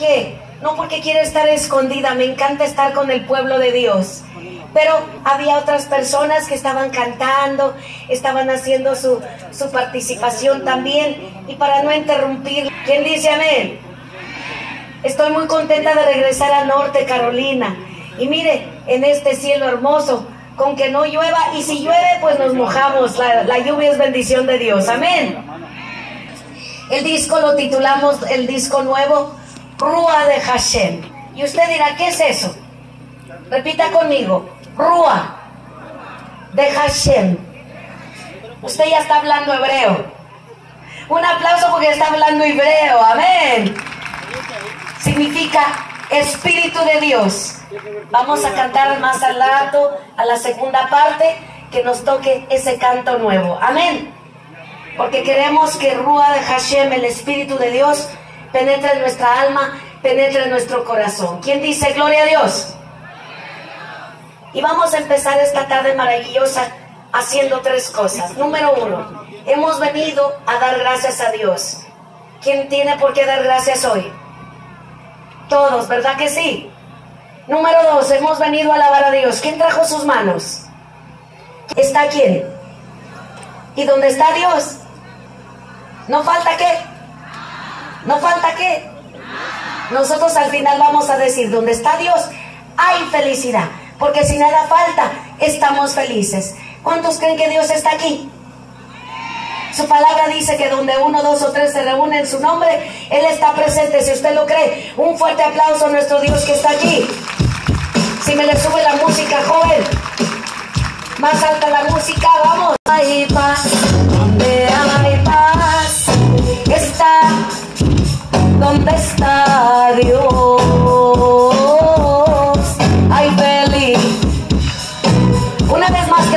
qué? No porque quiero estar escondida, me encanta estar con el pueblo de Dios. Pero había otras personas que estaban cantando, estaban haciendo su, su participación también. Y para no interrumpir, ¿quién dice amén? Estoy muy contenta de regresar a Norte Carolina. Y mire, en este cielo hermoso, con que no llueva, y si llueve, pues nos mojamos. La, la lluvia es bendición de Dios. Amén. El disco lo titulamos, el disco nuevo, Rúa de Hashem. Y usted dirá, ¿qué es eso? Repita conmigo, Rúa de Hashem. Usted ya está hablando hebreo. Un aplauso porque está hablando hebreo. Amén. Significa Espíritu de Dios. Vamos a cantar más al rato, a la segunda parte, que nos toque ese canto nuevo. Amén. Porque queremos que Rúa de Hashem, el Espíritu de Dios, penetre en nuestra alma, penetre en nuestro corazón. ¿Quién dice gloria a Dios? Y vamos a empezar esta tarde maravillosa haciendo tres cosas. Número uno, hemos venido a dar gracias a Dios. ¿Quién tiene por qué dar gracias hoy? Todos, ¿verdad que sí? Número dos, hemos venido a alabar a Dios. ¿Quién trajo sus manos? ¿Está quién? ¿Y dónde está Dios? ¿No falta qué? ¿No falta qué? Nosotros al final vamos a decir, ¿dónde está Dios? Hay felicidad. Porque si nada falta, estamos felices. ¿Cuántos creen que Dios está aquí? Su palabra dice que donde uno, dos o tres se reúnen en su nombre, Él está presente. Si usted lo cree, un fuerte aplauso a nuestro Dios que está aquí. Si me le sube la música, joven. Más alta la música, vamos. Una vez más que